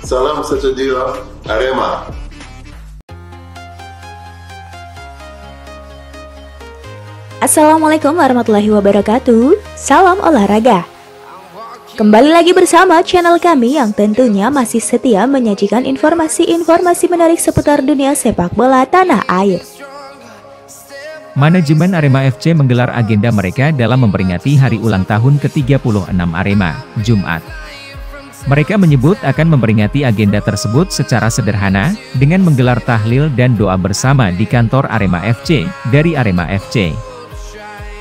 Salam satu jiwa, Arema. Assalamualaikum warahmatullahi wabarakatuh Salam olahraga Kembali lagi bersama channel kami yang tentunya masih setia menyajikan informasi-informasi menarik seputar dunia sepak bola tanah air Manajemen Arema FC menggelar agenda mereka dalam memperingati hari ulang tahun ke-36 Arema, Jumat. Mereka menyebut akan memperingati agenda tersebut secara sederhana, dengan menggelar tahlil dan doa bersama di kantor Arema FC, dari Arema FC.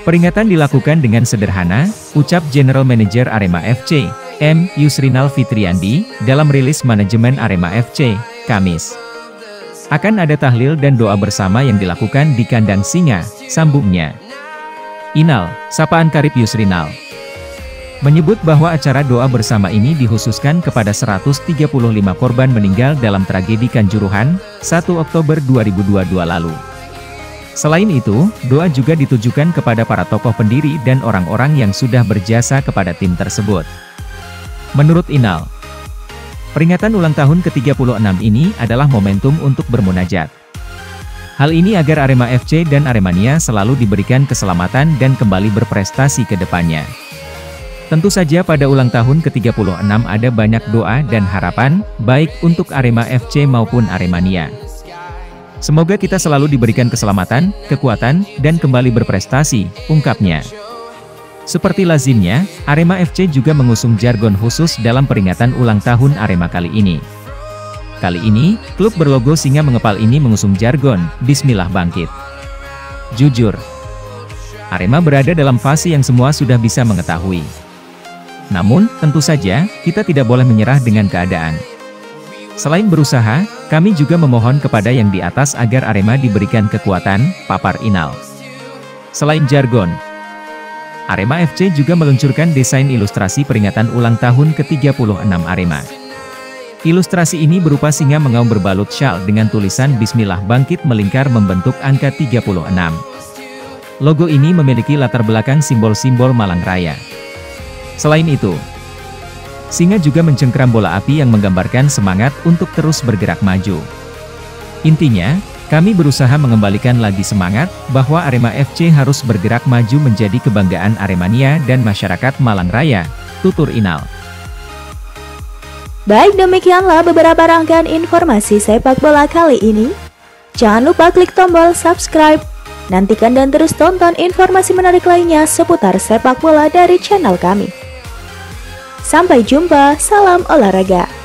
Peringatan dilakukan dengan sederhana, ucap General Manager Arema FC, M. Yusrinal Fitriandi, dalam rilis manajemen Arema FC, Kamis. Akan ada tahlil dan doa bersama yang dilakukan di kandang singa, sambungnya. Inal, sapaan Karib Yusrinal. Menyebut bahwa acara doa bersama ini dikhususkan kepada 135 korban meninggal dalam tragedi Kanjuruhan, 1 Oktober 2022 lalu. Selain itu, doa juga ditujukan kepada para tokoh pendiri dan orang-orang yang sudah berjasa kepada tim tersebut. Menurut Inal, Peringatan ulang tahun ke-36 ini adalah momentum untuk bermunajat. Hal ini agar Arema FC dan Aremania selalu diberikan keselamatan dan kembali berprestasi ke depannya. Tentu saja pada ulang tahun ke-36 ada banyak doa dan harapan, baik untuk Arema FC maupun Aremania. Semoga kita selalu diberikan keselamatan, kekuatan, dan kembali berprestasi, ungkapnya. Seperti lazimnya, Arema FC juga mengusung jargon khusus dalam peringatan ulang tahun Arema kali ini. Kali ini, klub berlogo singa mengepal ini mengusung jargon, Bismillah bangkit. Jujur, Arema berada dalam fase yang semua sudah bisa mengetahui. Namun, tentu saja, kita tidak boleh menyerah dengan keadaan. Selain berusaha, kami juga memohon kepada yang di atas agar Arema diberikan kekuatan, papar Inal. Selain jargon, Arema FC juga meluncurkan desain ilustrasi peringatan ulang tahun ke-36 Arema. Ilustrasi ini berupa singa mengaum berbalut syal dengan tulisan Bismillah bangkit melingkar membentuk angka 36. Logo ini memiliki latar belakang simbol-simbol Malang Raya. Selain itu, singa juga mencengkram bola api yang menggambarkan semangat untuk terus bergerak maju. Intinya, kami berusaha mengembalikan lagi semangat, bahwa Arema FC harus bergerak maju menjadi kebanggaan Aremania dan masyarakat Malang Raya, tutur Inal. Baik demikianlah beberapa rangkaian informasi sepak bola kali ini. Jangan lupa klik tombol subscribe. Nantikan dan terus tonton informasi menarik lainnya seputar sepak bola dari channel kami. Sampai jumpa, salam olahraga.